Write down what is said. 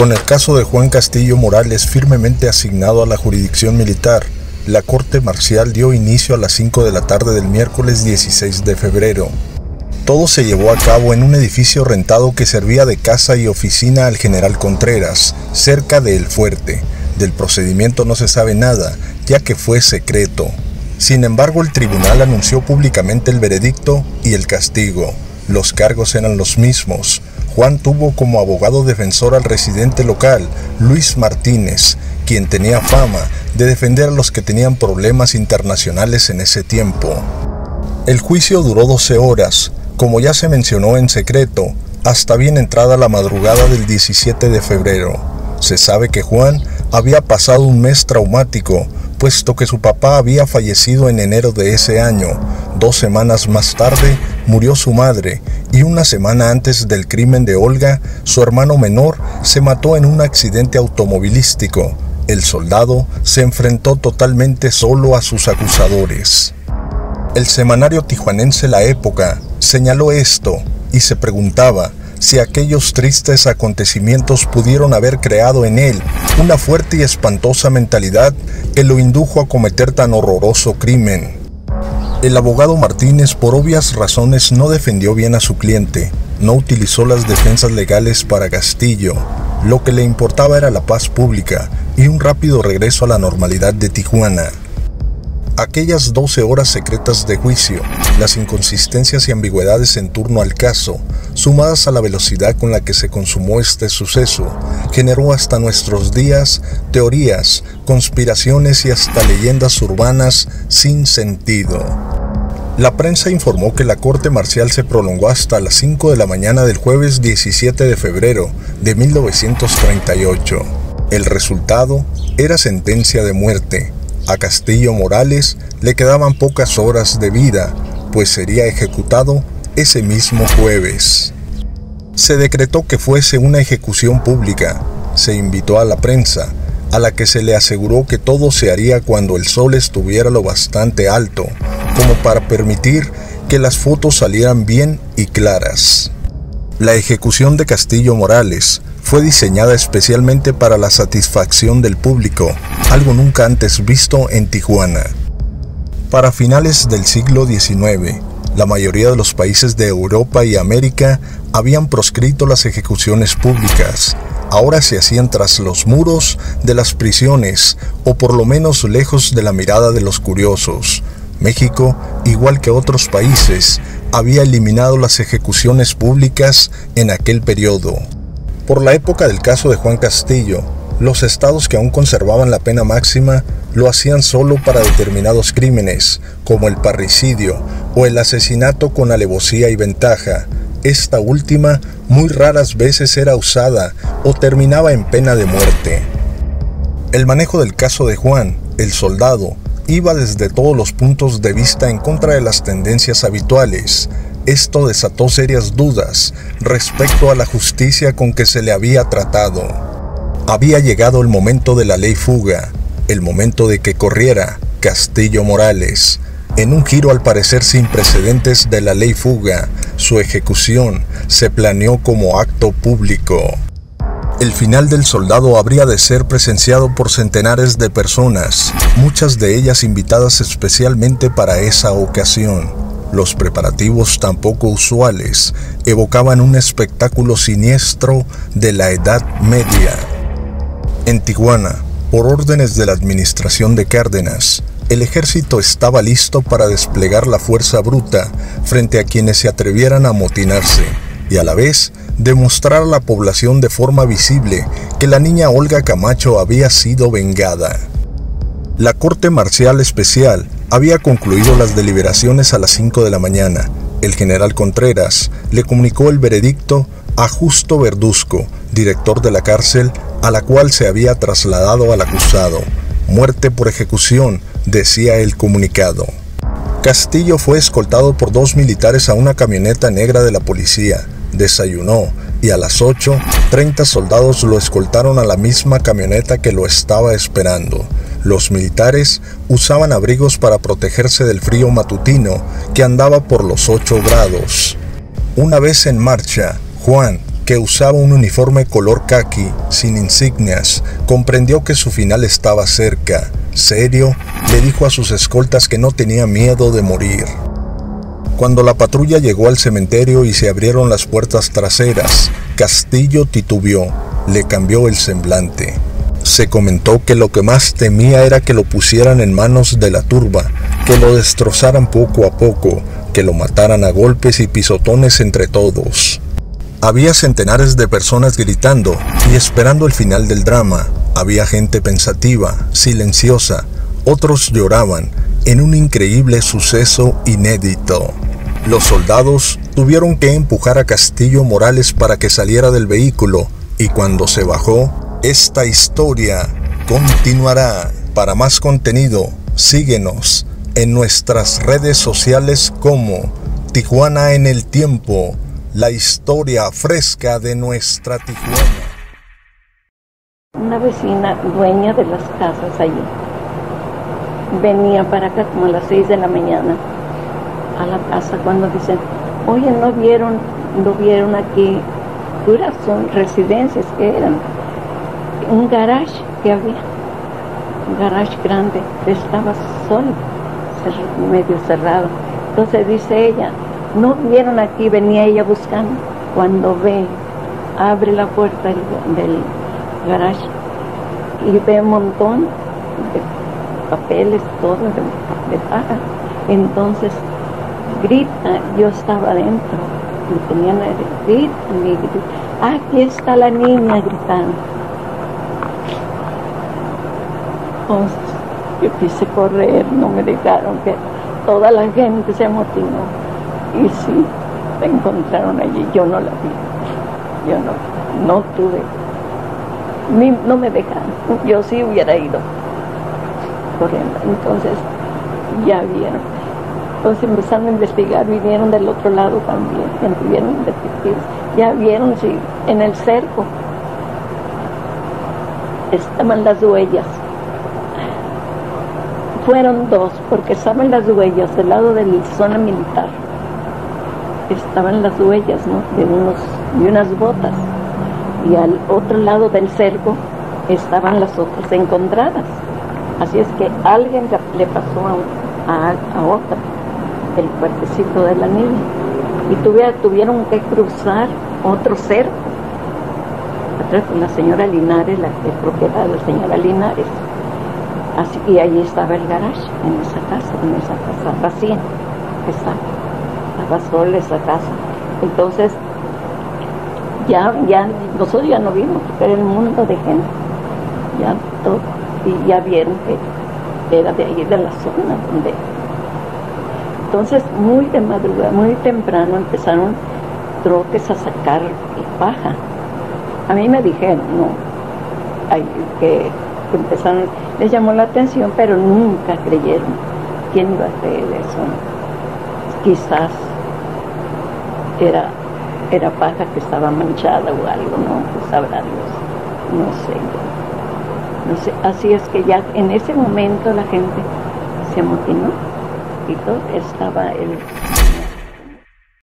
Con el caso de Juan Castillo Morales firmemente asignado a la jurisdicción militar, la Corte Marcial dio inicio a las 5 de la tarde del miércoles 16 de febrero. Todo se llevó a cabo en un edificio rentado que servía de casa y oficina al general Contreras, cerca de El Fuerte. Del procedimiento no se sabe nada, ya que fue secreto. Sin embargo, el tribunal anunció públicamente el veredicto y el castigo. Los cargos eran los mismos. Juan tuvo como abogado defensor al residente local, Luis Martínez, quien tenía fama de defender a los que tenían problemas internacionales en ese tiempo. El juicio duró 12 horas, como ya se mencionó en secreto, hasta bien entrada la madrugada del 17 de febrero. Se sabe que Juan había pasado un mes traumático, puesto que su papá había fallecido en enero de ese año. Dos semanas más tarde murió su madre y una semana antes del crimen de Olga, su hermano menor se mató en un accidente automovilístico. El soldado se enfrentó totalmente solo a sus acusadores. El semanario tijuanense La Época señaló esto y se preguntaba si aquellos tristes acontecimientos pudieron haber creado en él una fuerte y espantosa mentalidad que lo indujo a cometer tan horroroso crimen. El abogado Martínez por obvias razones no defendió bien a su cliente, no utilizó las defensas legales para Castillo, lo que le importaba era la paz pública y un rápido regreso a la normalidad de Tijuana. Aquellas 12 horas secretas de juicio, las inconsistencias y ambigüedades en torno al caso, sumadas a la velocidad con la que se consumó este suceso, generó hasta nuestros días teorías, conspiraciones y hasta leyendas urbanas sin sentido. La prensa informó que la corte marcial se prolongó hasta las 5 de la mañana del jueves 17 de febrero de 1938. El resultado era sentencia de muerte, a Castillo Morales le quedaban pocas horas de vida, pues sería ejecutado ese mismo jueves. Se decretó que fuese una ejecución pública. Se invitó a la prensa, a la que se le aseguró que todo se haría cuando el sol estuviera lo bastante alto, como para permitir que las fotos salieran bien y claras. La ejecución de Castillo Morales fue diseñada especialmente para la satisfacción del público, algo nunca antes visto en Tijuana. Para finales del siglo XIX, la mayoría de los países de Europa y América habían proscrito las ejecuciones públicas. Ahora se hacían tras los muros de las prisiones o por lo menos lejos de la mirada de los curiosos. México, igual que otros países, había eliminado las ejecuciones públicas en aquel periodo. Por la época del caso de Juan Castillo, los estados que aún conservaban la pena máxima lo hacían solo para determinados crímenes, como el parricidio o el asesinato con alevosía y ventaja. Esta última muy raras veces era usada o terminaba en pena de muerte. El manejo del caso de Juan, el soldado, iba desde todos los puntos de vista en contra de las tendencias habituales, esto desató serias dudas respecto a la justicia con que se le había tratado. Había llegado el momento de la ley fuga, el momento de que corriera Castillo Morales. En un giro al parecer sin precedentes de la ley fuga, su ejecución se planeó como acto público. El final del soldado habría de ser presenciado por centenares de personas, muchas de ellas invitadas especialmente para esa ocasión. Los preparativos tan poco usuales evocaban un espectáculo siniestro de la Edad Media. En Tijuana, por órdenes de la administración de Cárdenas, el ejército estaba listo para desplegar la fuerza bruta frente a quienes se atrevieran a amotinarse y a la vez demostrar a la población de forma visible que la niña Olga Camacho había sido vengada. La Corte Marcial Especial había concluido las deliberaciones a las 5 de la mañana. El general Contreras le comunicó el veredicto a Justo Verduzco, director de la cárcel a la cual se había trasladado al acusado. Muerte por ejecución, decía el comunicado. Castillo fue escoltado por dos militares a una camioneta negra de la policía. Desayunó y a las 8, 30 soldados lo escoltaron a la misma camioneta que lo estaba esperando. Los militares usaban abrigos para protegerse del frío matutino que andaba por los 8 grados. Una vez en marcha, Juan, que usaba un uniforme color khaki, sin insignias, comprendió que su final estaba cerca. Serio, le dijo a sus escoltas que no tenía miedo de morir. Cuando la patrulla llegó al cementerio y se abrieron las puertas traseras, Castillo titubeó, le cambió el semblante. Se comentó que lo que más temía era que lo pusieran en manos de la turba, que lo destrozaran poco a poco, que lo mataran a golpes y pisotones entre todos. Había centenares de personas gritando y esperando el final del drama. Había gente pensativa, silenciosa, otros lloraban en un increíble suceso inédito. Los soldados tuvieron que empujar a Castillo Morales para que saliera del vehículo y cuando se bajó, esta historia continuará. Para más contenido, síguenos en nuestras redes sociales como Tijuana en el Tiempo, la historia fresca de nuestra Tijuana. Una vecina dueña de las casas allí venía para acá como a las 6 de la mañana a la casa cuando dicen, oye, no vieron, no vieron aquí, puras son residencias que eran, un garage que había, un garage grande, estaba solo, medio cerrado. Entonces dice ella, no vieron aquí, venía ella buscando, cuando ve, abre la puerta del, del garage y ve un montón de papeles, todo de, paja. Entonces grita, yo estaba adentro, y tenían grita, y grita, aquí está la niña gritando. Entonces yo quise correr, no me dejaron que toda la gente se amotinó. Y sí, la encontraron allí, yo no la vi, yo no, no tuve, ni, no me dejaron, yo sí hubiera ido corriendo. Entonces ya vieron. Entonces empezando a investigar, vinieron del otro lado también, vieron detectives, ya vieron sí, en el cerco estaban las huellas. Fueron dos, porque estaban las huellas del lado de la zona militar. Estaban las huellas ¿no? de, unos, de unas botas. Y al otro lado del cerco estaban las otras encontradas. Así es que alguien le pasó a, a, otra el cuerpecito de la niña y tuvieron que cruzar otro cerco. Atrás con la señora Linares, la, propiedad de la señora Linares. Y ahí estaba el garage, en esa casa, en esa casa vacía. Está, estaba sola esa casa. Entonces, ya, ya, nosotros ya no vimos, porque era el mundo de gente. Ya todo y ya vieron que era de ahí de la zona donde entonces muy de madrugada muy temprano empezaron troques a sacar paja a mí me dijeron no que empezaron les llamó la atención pero nunca creyeron quién iba a creer eso. Quizás era era paja que estaba manchada o algo no pues sabrá Dios. No sé. Así es que ya en ese momento la gente se amotinó y todo estaba el